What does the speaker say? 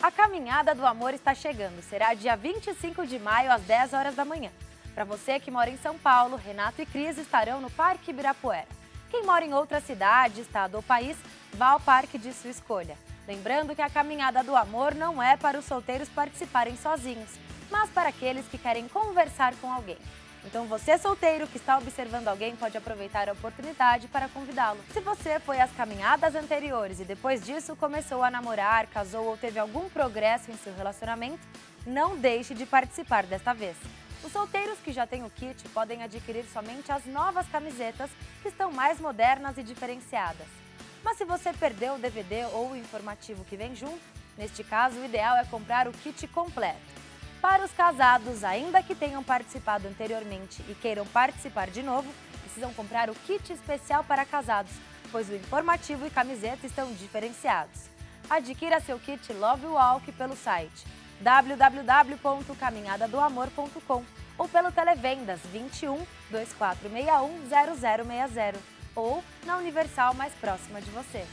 A Caminhada do Amor está chegando. Será dia 25 de maio, às 10 horas da manhã. Para você que mora em São Paulo, Renato e Cris estarão no Parque Ibirapuera. Quem mora em outra cidade, estado ou país, vá ao parque de sua escolha. Lembrando que a Caminhada do Amor não é para os solteiros participarem sozinhos, mas para aqueles que querem conversar com alguém. Então você solteiro que está observando alguém pode aproveitar a oportunidade para convidá-lo. Se você foi às caminhadas anteriores e depois disso começou a namorar, casou ou teve algum progresso em seu relacionamento, não deixe de participar desta vez. Os solteiros que já têm o kit podem adquirir somente as novas camisetas, que estão mais modernas e diferenciadas. Mas se você perdeu o DVD ou o informativo que vem junto, neste caso o ideal é comprar o kit completo. Para os casados, ainda que tenham participado anteriormente e queiram participar de novo, precisam comprar o kit especial para casados, pois o informativo e camiseta estão diferenciados. Adquira seu kit Love Walk pelo site www.caminhadadoamor.com ou pelo Televendas 21 2461 0060 ou na Universal mais próxima de você.